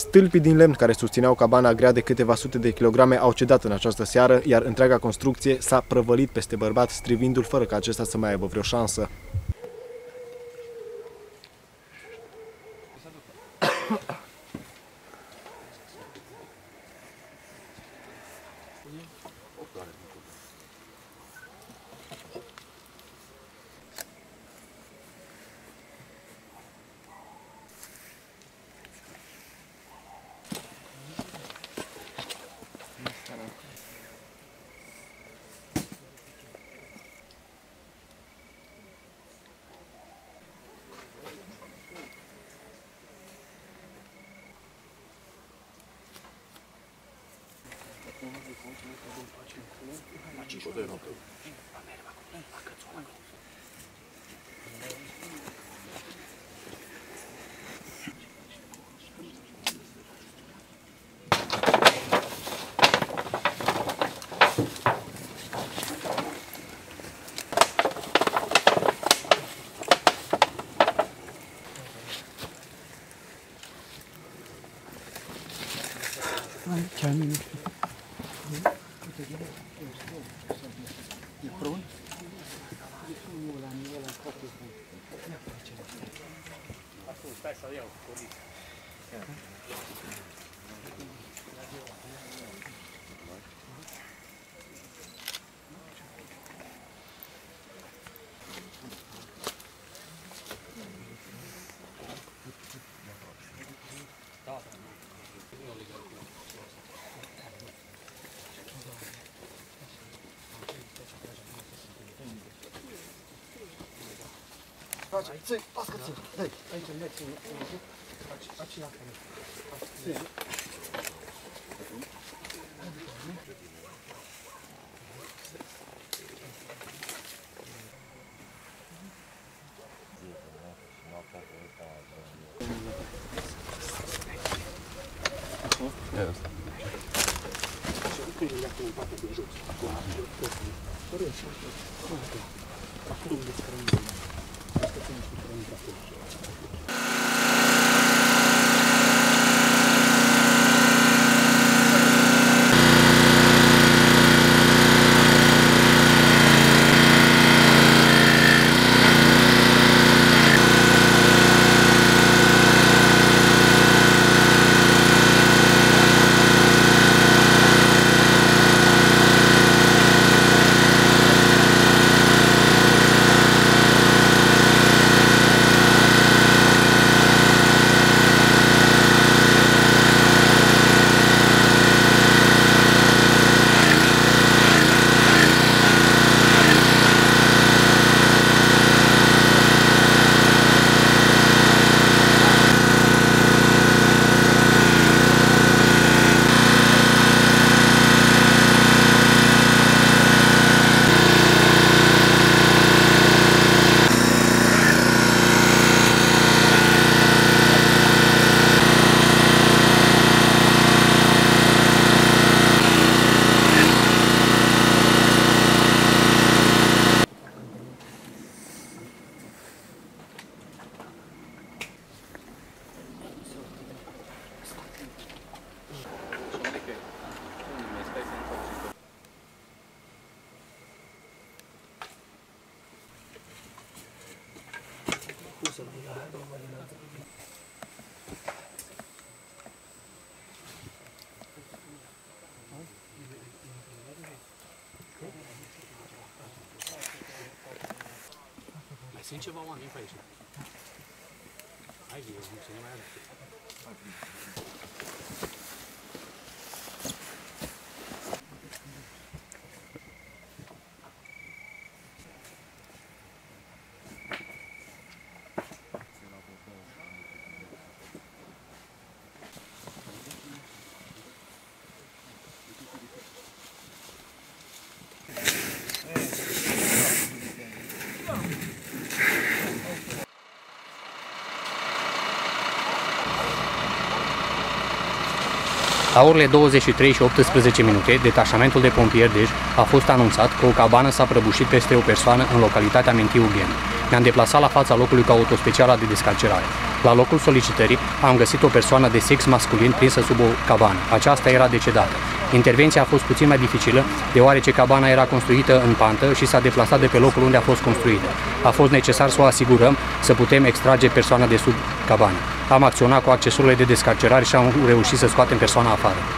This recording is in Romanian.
Stâlpii din lemn care susțineau cabana grea de câteva sute de kilograme au cedat în această seară, iar întreaga construcție s-a prăvălit peste bărbat, strivindu-l fără ca acesta să mai aibă vreo șansă. 그대로. I can. 你碰？Mai sunt ceva oameni pe aici. 説明してくれるかという。incentivar um amigo para. Aí. La orele 23 și 18 minute, detașamentul de pompieri Dej a fost anunțat că o cabană s-a prăbușit peste o persoană în localitatea Mintiu Ghen. Ne-am deplasat la fața locului cu autospeciala de descarcerare. La locul solicitării am găsit o persoană de sex masculin prinsă sub o cabană. Aceasta era decedată. Intervenția a fost puțin mai dificilă, deoarece cabana era construită în pantă și s-a deplasat de pe locul unde a fost construită. A fost necesar să o asigurăm să putem extrage persoana de sub cabană. Am acționat cu accesurile de descarcerare și am reușit să scoatem persoana afară.